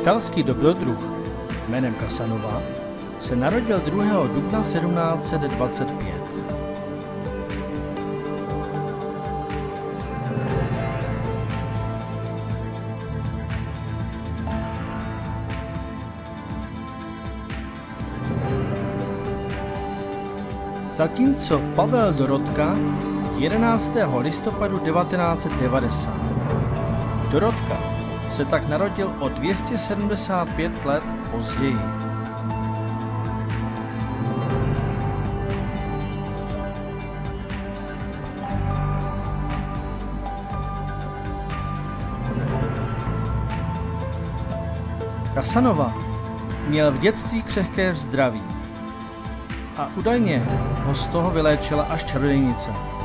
Italský dobrodruh jménem Casanova se narodil 2. dubna 1725. Zatímco Pavel Dorotka 11. listopadu 1990. Dorotka se tak narodil o 275 let později. Kasanova měl v dětství křehké zdraví a údajně ho z toho vyléčila až čarodějnice.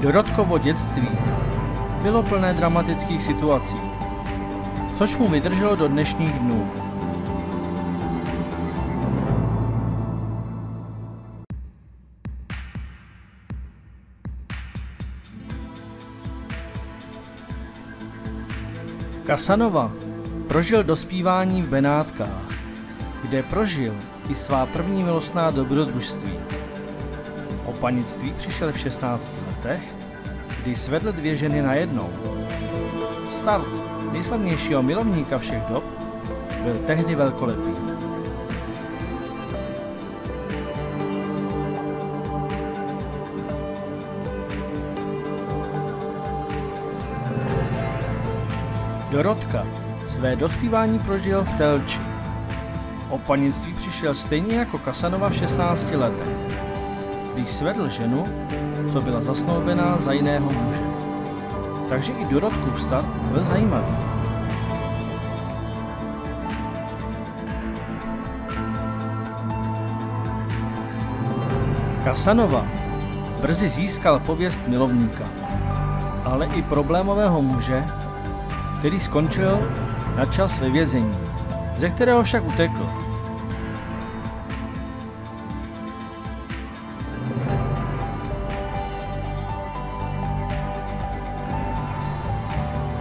Dorodkovo dětství bylo plné dramatických situací, což mu vydrželo do dnešních dnů. Kasanova prožil dospívání v Benátkách, kde prožil i svá první milostná dobrodružství. Panictví přišel v 16 letech, kdy svedl dvě ženy najednou. Start nejslavnějšího milovníka všech dob byl tehdy velkolepý. Dorotka své dospívání prožil v Telči. O panictví přišel stejně jako Kasanova v 16 letech, svedl ženu, co byla zasnoubená za jiného muže. Takže i Dorotkův start byl zajímavý. Kasanova brzy získal pověst milovníka, ale i problémového muže, který skončil na čas ve vězení, ze kterého však utekl.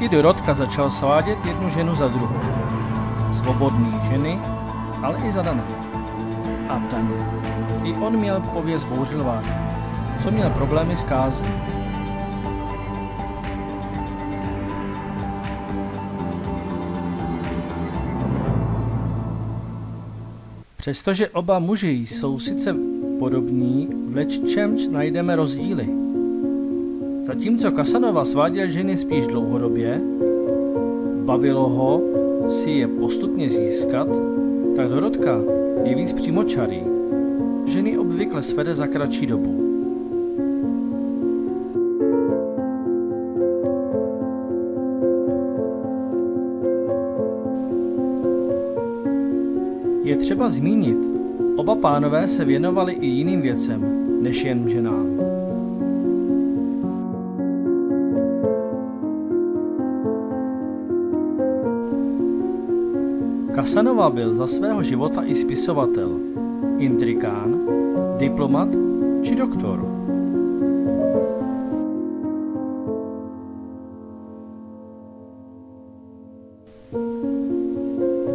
I Dorotka začal svádět jednu ženu za druhou. Svobodný ženy, ale i zadané. A vdaně. I on měl pověst bouřilvá, co měl problémy s kázní. Přestože oba muži jsou sice podobní, v čemž najdeme rozdíly. Zatímco Kasanova sváděl ženy spíš dlouhodobě, bavilo ho si je postupně získat, tak Dorotka je víc přímočarý. Ženy obvykle svede za kratší dobu. Je třeba zmínit, oba pánové se věnovali i jiným věcem, než jen ženám. Kasanova byl za svého života i spisovatel, intrikán, diplomat či doktor.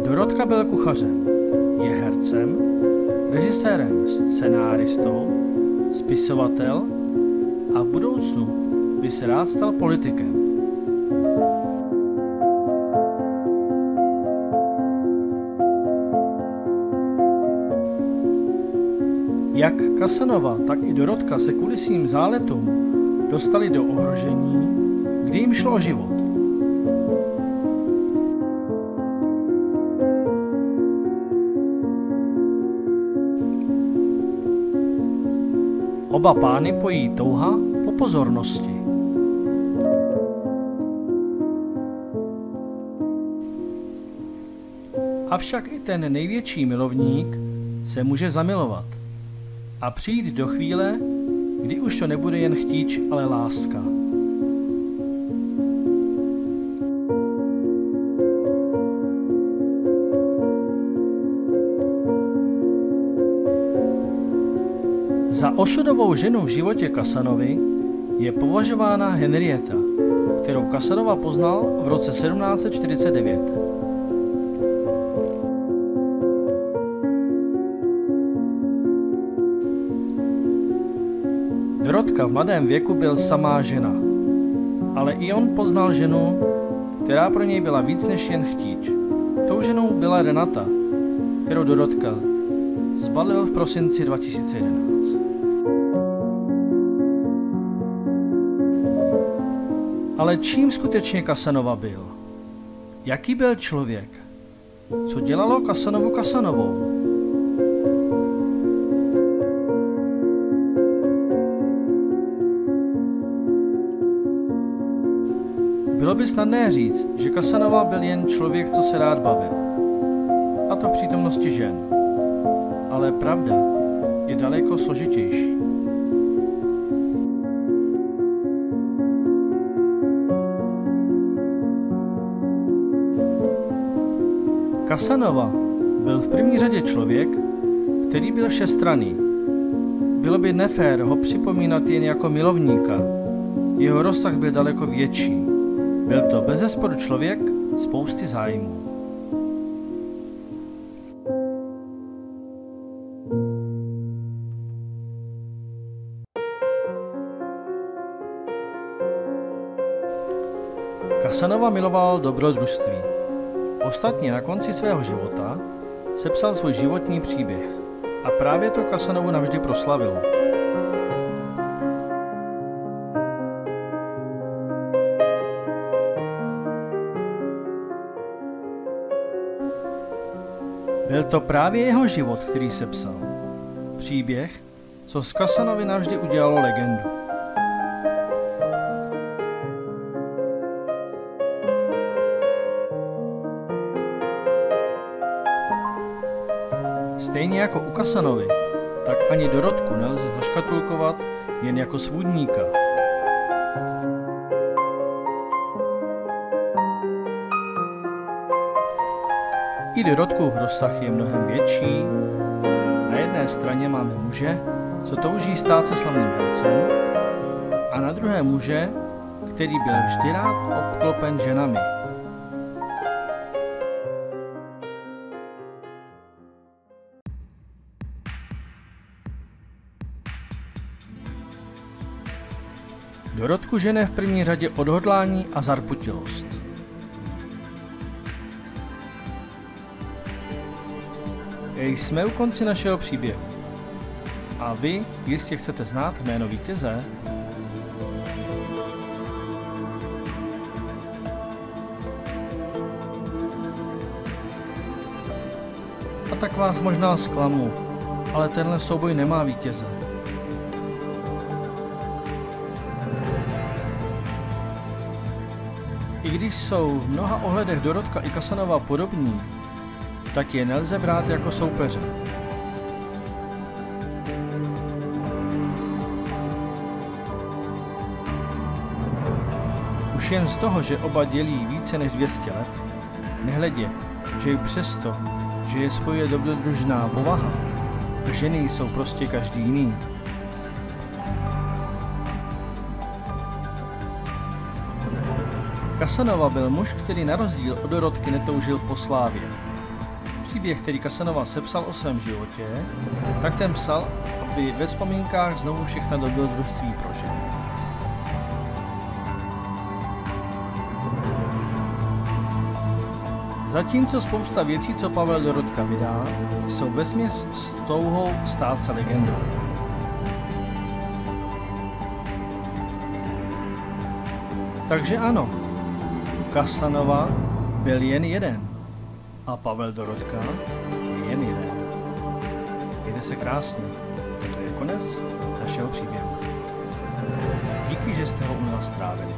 Dorotka byl kuchařem, je hercem, režisérem, scenáristou, spisovatel a v budoucnu by se rád stal politikem. Jak Kasanova, tak i Dorotka se kvůli svým záletům dostali do ohrožení, kdy jim šlo o život. Oba pány pojí touha po pozornosti. Avšak i ten největší milovník se může zamilovat a přijít do chvíle, kdy už to nebude jen chtíč, ale láska. Za osudovou ženu v životě Kasanovi je považována Henrietta, kterou Kasanova poznal v roce 1749. Dorotka v mladém věku byl samá žena, ale i on poznal ženu, která pro něj byla víc než jen chtíč. Tou ženou byla Renata, kterou Dorotka zbalil v prosinci 2011. Ale čím skutečně Kasanova byl? Jaký byl člověk? Co dělalo Kasanovu Kasanovou? Bylo by snadné říct, že Kasanova byl jen člověk, co se rád bavil. A to v přítomnosti žen. Ale pravda je daleko složitější. Kasanova byl v první řadě člověk, který byl všestraný. Bylo by nefér ho připomínat jen jako milovníka. Jeho rozsah byl daleko větší. Byl to bezesporu člověk spousty zájmů. Kasanova miloval dobrodružství. Ostatně na konci svého života sepsal svůj životní příběh a právě to Kasanovu navždy proslavilo. To právě jeho život, který sepsal. Příběh, co z Kasanovi navždy udělalo legendu. Stejně jako u Kasanovi, tak ani Dorotku nelze zaškatulkovat jen jako svůdníka. I Dorotkův rozsah je mnohem větší. Na jedné straně máme muže, co touží stát se slavným hercem, a na druhé muže, který byl vždy rád obklopen ženami. Dorotku žene v první řadě odhodlání a zarputilost. Jsme u konci našeho příběhu. A vy jistě chcete znát jméno vítěze? A tak vás možná zklamu, ale tenhle souboj nemá vítěze. I když jsou v mnoha ohledech Dorotka i Kasanova podobní, tak je nelze brát jako soupeře. Už jen z toho, že oba dělí více než 200 let, nehledě, že i přesto, že je spojuje dobrodružná povaha, ženy jsou prostě každý jiný. Kasanova byl muž, který na rozdíl od Dorotky netoužil po slávě. Příběh, který Kasanova sepsal o svém životě, tak ten psal, aby ve vzpomínkách znovu všechna dobrodružství prožil. Zatímco spousta věcí, co Pavel Dorotka vydá, jsou vesměs s touhou stát se legendou. Takže ano, Kasanova byl jen jeden a Pavel Dorotka jen jeden. Mějte se krásně. To je konec našeho příběhu. Díky, že jste ho u nás strávili.